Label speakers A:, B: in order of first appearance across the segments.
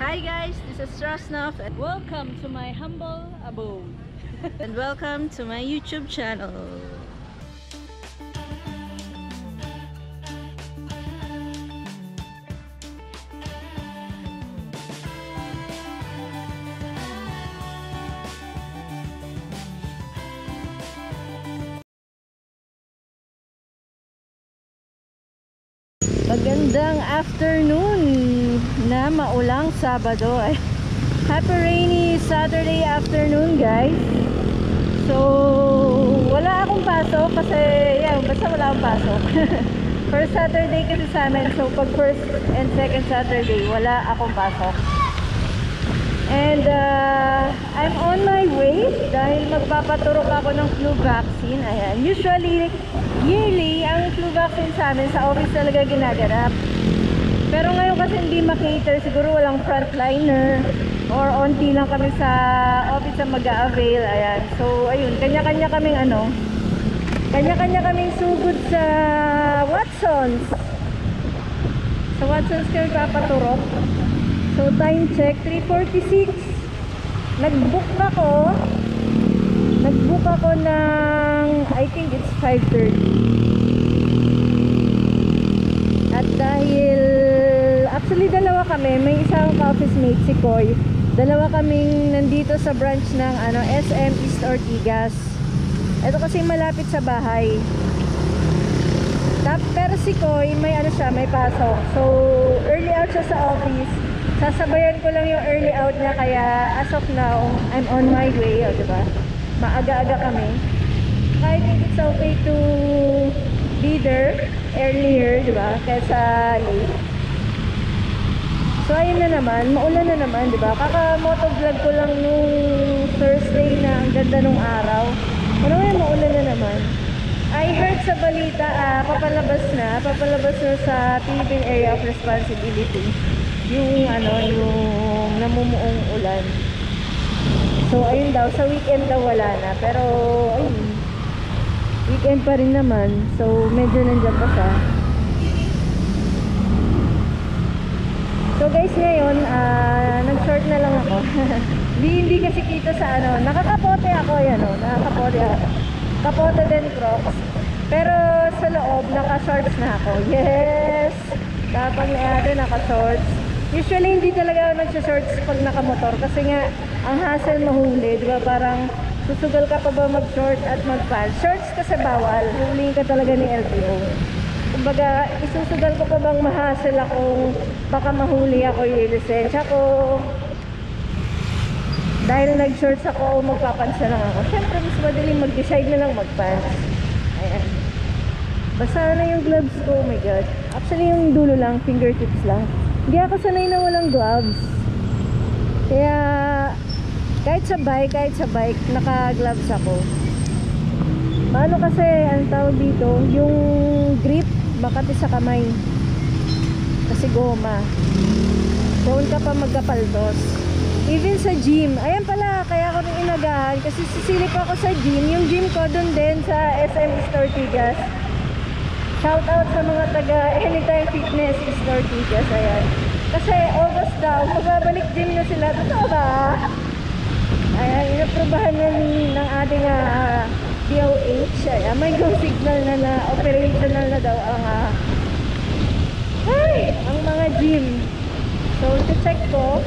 A: Hi guys, this is Rosnov and welcome to my humble abode. and welcome to my YouTube channel. Magandang afternoon maulang Sabado. Ay, happy rainy Saturday afternoon guys. So, wala akong pasok kasi, yeah, basta wala akong pasok. first Saturday kasi sa amin. So, pag first and second Saturday, wala akong pasok. And uh, I'm on my way dahil magpapaturok ako ng flu vaccine. Ayan. Usually, yearly, ang flu vaccine sa amin sa office talaga ginaganap. Pero ngayon kasi hindi makater, siguro walang frontliner or onti lang kami sa office na mag-avail. Ayan. So, ayun, kanya-kanya kaming ano, kanya-kanya kaming sugod sa Watsons. Sa Watsons kami papaturok. So time check 3:46. Nag-book ako. Nag-book ako ng I think it's 5:30. At dahil actually dalawa kami, may isang office mate si Koy. Dalawa kaming nandito sa branch ng ano SM East Ortigas. Ito kasi malapit sa bahay. Tap, pero si Koy may ano siya, may pasok. So early out siya sa office sasabayan ko lang yung early out niya kaya as of now I'm on my way oh, diba? maaga-aga kami I think it's okay to be there earlier diba? kaysa late so na naman maulan na naman diba? kaka motovlog ko lang nung Thursday na ang ganda nung araw ano ngayon maulan na naman I heard sa balita uh, papalabas na papalabas na sa Philippine Area of Responsibility yung ano, yung namumuong ulan. So, ayun daw, sa weekend daw wala na. Pero, ayun, weekend pa rin naman. So, medyo nandiyan pa siya. Guys, ngayon, uh, nag-short na lang ako. hindi, hindi kasi kita sa ano, nakakapote ako, yan o, nakakapote ako. Kapote din crocs. Pero, sa loob, naka-shorts na ako. Yes! Dapat na natin naka-shorts. Usually hindi talaga ako nagsashorts pag nakamotor kasi nga ang hassle mahuli, di ba? Parang susugal ka pa ba mag-short at mag-pants. Shorts kasi bawal, huliin ka talaga ni LTO. Kumbaga, isusugal ko pa bang mahassle akong baka mahuli ako yung lisensya ko. Dahil nag-shorts ako na lang ako. Siyempre, mas madaling mag-decide na lang mag-pants. Ayan. Basa na yung gloves ko, oh my god. Actually, yung dulo lang, fingertips lang. Hindi ako sanay na walang gloves. Kaya, kahit sa bike, kahit sa bike, naka-gloves ako. Paano kasi, ang tawag dito, yung grip, makati sa kamay. Kasi goma. Doon ka pa magkapaldos. Even sa gym, ayan pala, kaya ako rin inagahan kasi sisilip ako sa gym. Yung gym ko doon din sa SM Store Tigas Shout out sa mga taga Anytime Fitness Store Tigas. Ayan. Kasi August daw, magbabalik gym na sila. Totoo ba? Ayan, inaprobahan na ng ating uh, DOH. Ayan, may go signal na na operational na daw ang uh, ay, ang mga gym. So, check ko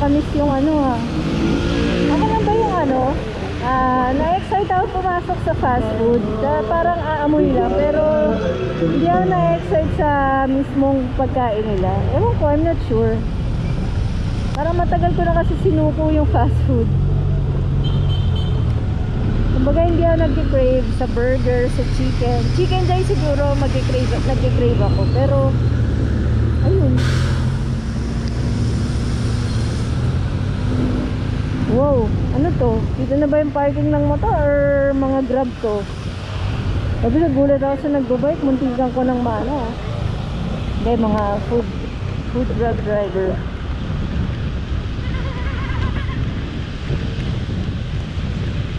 A: nakakamiss yung ano ah. Ako lang ba yung ano? Ah, na-excite ako pumasok sa fast food. Kaya parang aamoy lang. Pero hindi ako na-excite sa mismong pagkain nila. Ewan ko, I'm not sure. Parang matagal ko na kasi sinuko yung fast food. Kumbaga hindi ako nag-crave sa burger, sa chicken. Chicken dahil siguro mag-crave, nag-crave ako. Pero, ayun. Wow, ano to? Dito na ba yung parking ng motor or mga grab to? Sabi nagulat ako sa nagbabike, muntikan ko ng maano. ah. Hindi, mga food, food grab driver.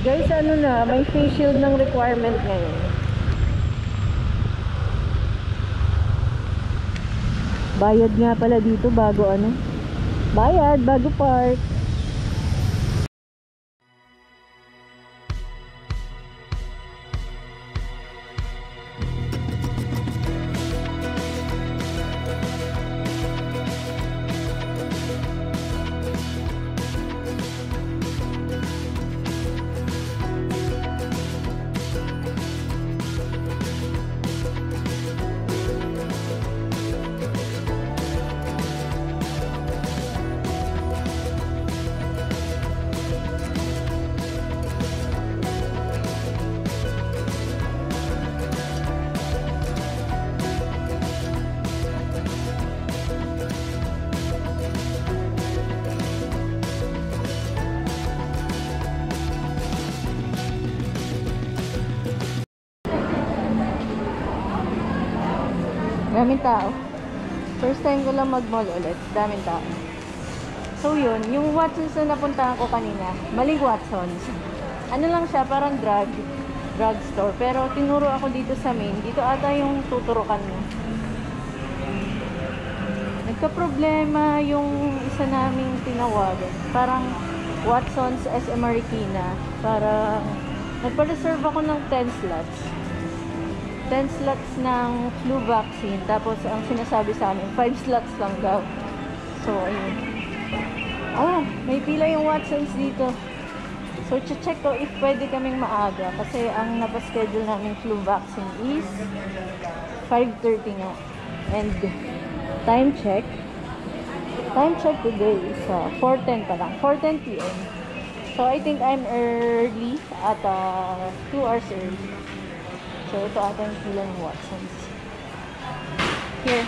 A: Guys, ano na, may face shield ng requirement ngayon. Bayad nga pala dito bago ano. Bayad, bago park. Daming tao. First time ko lang mag-mall ulit. Daming tao. So yun, yung Watsons na napuntahan ko kanina, maling Watsons. Ano lang siya, parang drug, drugstore. Pero tinuro ako dito sa main. Dito ata yung tuturukan mo. Nagka-problema yung isa naming tinawagan. Parang Watsons SM Marikina. Parang nagpa-reserve ako ng 10 slots. 10 slots ng flu vaccine. Tapos, ang sinasabi sa amin, 5 slots lang daw. So, ayun. Ah, may pila yung Watsons dito. So, check ko if pwede kaming maaga. Kasi ang napaschedule namin flu vaccine is 5.30 nga. And, time check. Time check today is uh, 4.10 pa lang. 4.10 p.m. So, I think I'm early at uh, 2 hours early. So, ito ata yung pila ng Watsons. Here.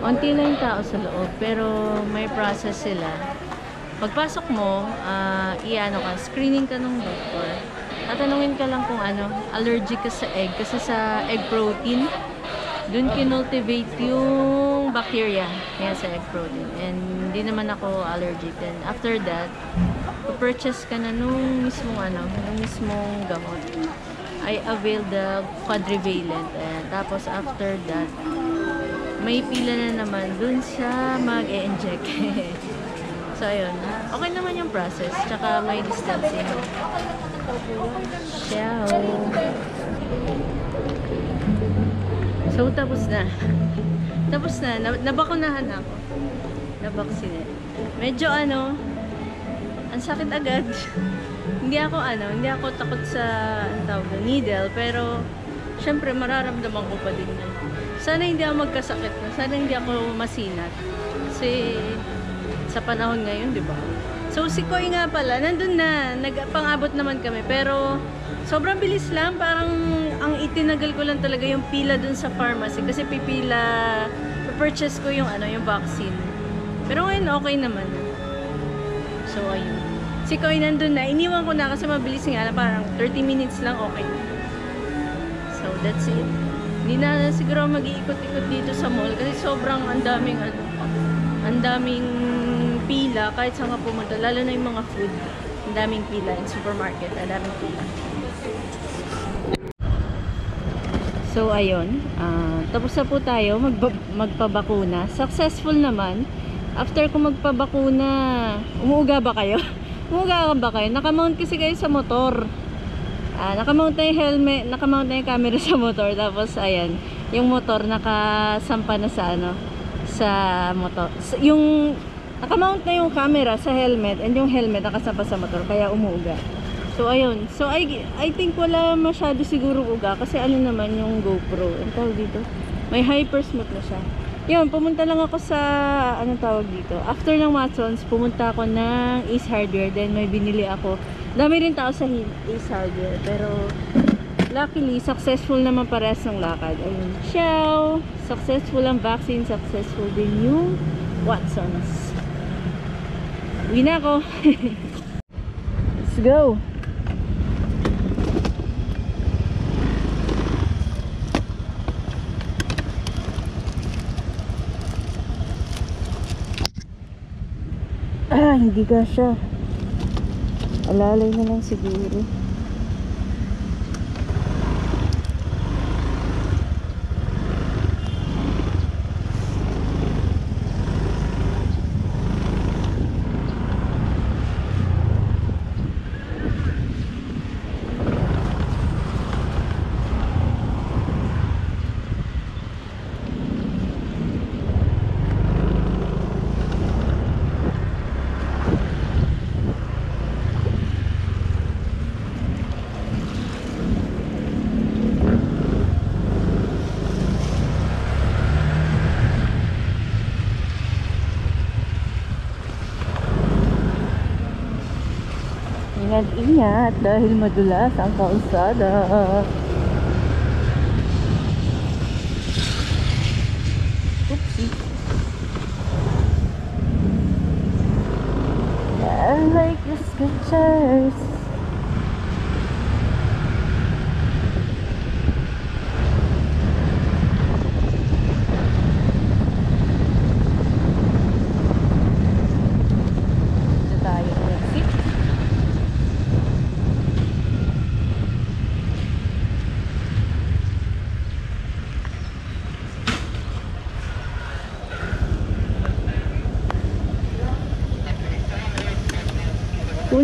A: Unti lang yung tao sa loob, pero may process sila. Pagpasok mo, ah, i-ano ka, screening ka ng doctor. Tatanungin ka lang kung ano, allergic ka sa egg. Kasi sa egg protein, dun kinultivate yung bacteria kaya sa egg protein. And hindi naman ako allergic. Then after that, purchase ka na nung mismong ano, nung mismong gamot. I avail the quadrivalent. And tapos after that, may pila na naman dun siya mag-e-inject. so, ayun. Okay naman yung process. Tsaka may distancing. Ciao! So, tapos na. Tapos na. na nabakunahan ako. Nabaksine. Medyo ano, ang sakit agad. hindi ako ano, hindi ako takot sa ang tawag needle, pero syempre mararamdaman ko pa din yun. Sana hindi ako magkasakit na. Sana hindi ako masinat. Kasi sa panahon ngayon, di ba? So si Koy nga pala, nandun na. Nagpang-abot naman kami. Pero sobrang bilis lang. Parang ang itinagal ko lang talaga yung pila dun sa pharmacy. Kasi pipila, purchase ko yung ano, yung vaccine. Pero ngayon okay naman. So ayun. Si Koy nandun na. Iniwan ko na kasi mabilis nga. Parang 30 minutes lang okay. So that's it. Hindi na siguro mag-iikot-ikot dito sa mall kasi sobrang ang daming ano, ang daming pila kahit saan ka pumunta, lalo na yung mga food. Ang daming pila in supermarket, ang daming pila. So ayun, ah, tapos na po tayo magpabakuna. Successful naman. After ko magpabakuna, umuuga ba kayo? umuuga ba kayo? Nakamount kasi kayo sa motor. Ah, nakamount na yung helmet, nakamount na yung camera sa motor. Tapos, ayan, yung motor nakasampa na sa ano sa motor. Yung nakamount na yung camera sa helmet and yung helmet nakasampa sa motor kaya umuuga. So ayun. So I I think wala masyado siguro uga kasi ano naman yung GoPro. Ang tawag dito? May hyper smooth na siya. Yun, pumunta lang ako sa anong tawag dito. After ng Watsons, pumunta ako ng Ace Hardware then may binili ako. Dami rin tao sa Ace Hardware pero luckily successful naman parehas ng lakad. Ayun. Ciao! Successful ang vaccine, successful din yung Watsons. Uwi na ako. Let's go! Ah, hindi ka siya. Alalay na lang siguro. Ingat-ingat dahil madulas ang. Oopsie. I like the scriptures.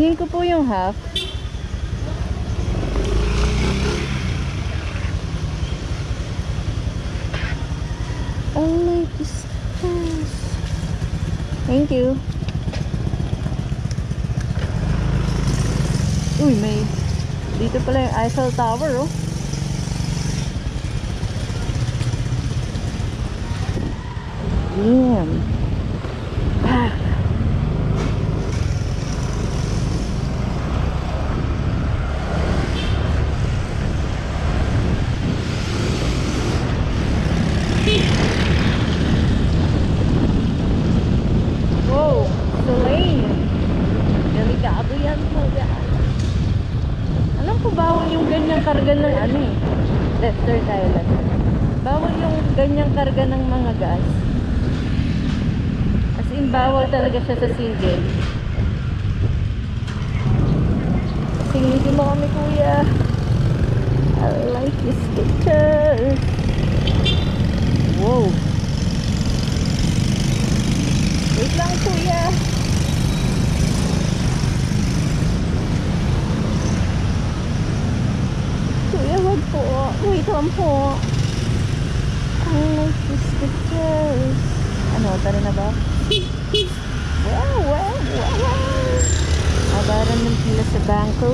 A: Kunin ko po yung half. Like this house. Thank you. Uy, may dito pala yung Eiffel Tower, oh. Damn. Ah. Wow, Selene. Delikado yan talaga. Alam ko bawal yung ganyang karga ng ano eh. Lester Thailand. Bawal yung ganyang karga ng mga gas. As in, bawal talaga siya sa single. Singilin mo kami kuya. I like this picture. Wow. Wait lang kuya. Kuya, po. Wait lang po. I like these pictures. Ano, tara na ba? Wow, wow, wow, wow. Abaran ng pila sa bangko.